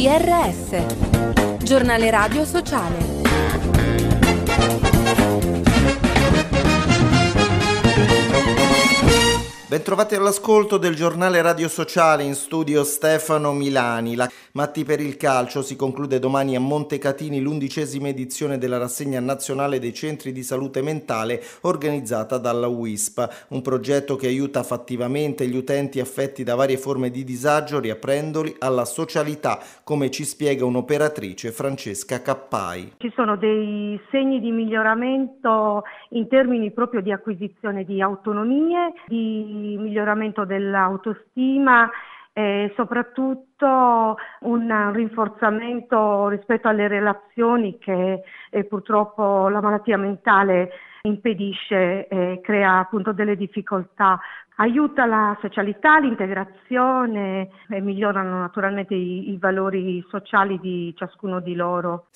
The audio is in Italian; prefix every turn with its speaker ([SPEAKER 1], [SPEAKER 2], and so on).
[SPEAKER 1] GRS, giornale radio sociale.
[SPEAKER 2] Bentrovati all'ascolto del giornale radio sociale in studio Stefano Milani. La Matti per il calcio si conclude domani a Montecatini l'undicesima edizione della rassegna nazionale dei centri di salute mentale organizzata dalla WISP, un progetto che aiuta fattivamente gli utenti affetti da varie forme di disagio riaprendoli alla socialità, come ci spiega un'operatrice Francesca Cappai.
[SPEAKER 3] Ci sono dei segni di miglioramento in termini proprio di acquisizione di autonomie, di miglioramento dell'autostima e soprattutto un rinforzamento rispetto alle relazioni che eh, purtroppo la malattia mentale impedisce e crea appunto delle difficoltà. Aiuta la socialità, l'integrazione e migliorano naturalmente i, i valori sociali di ciascuno di loro.